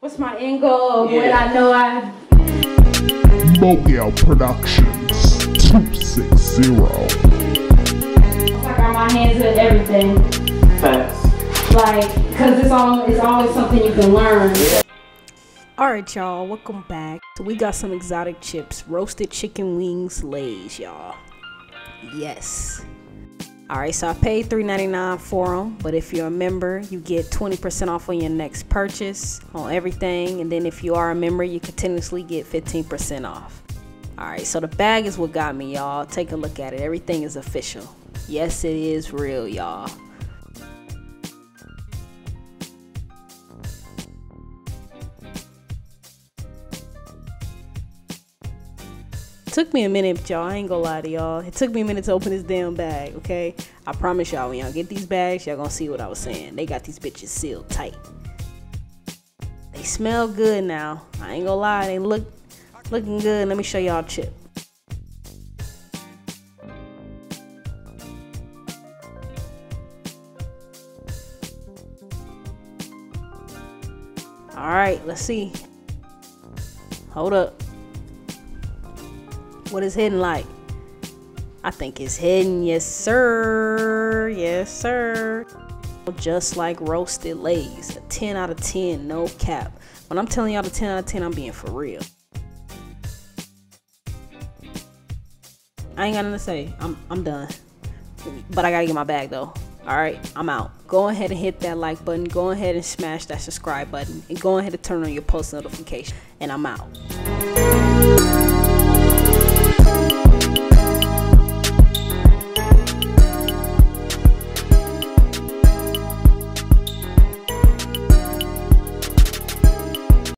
What's my end goal of what I know I MoGal Productions 260. I got my hands in everything. Facts. Like, cause it's all it's always something you can learn. Alright, y'all, welcome back. So we got some exotic chips, roasted chicken wings lays, y'all. Yes. Alright, so I paid $3.99 for them, but if you're a member, you get 20% off on your next purchase on everything. And then if you are a member, you continuously get 15% off. Alright, so the bag is what got me, y'all. Take a look at it. Everything is official. Yes, it is real, y'all. Took me a minute, but y'all. I ain't gonna lie to y'all. It took me a minute to open this damn bag, okay? I promise y'all, when y'all get these bags, y'all gonna see what I was saying. They got these bitches sealed tight. They smell good now. I ain't gonna lie, they look looking good. Let me show y'all chip. All right, let's see. Hold up. What is hidden like? I think it's hidden, yes sir. Yes sir. Just like roasted lays. A 10 out of 10, no cap. When I'm telling y'all the 10 out of 10, I'm being for real. I ain't got nothing to say. I'm I'm done. But I gotta get my bag though. Alright, I'm out. Go ahead and hit that like button. Go ahead and smash that subscribe button. And go ahead and turn on your post notification. And I'm out.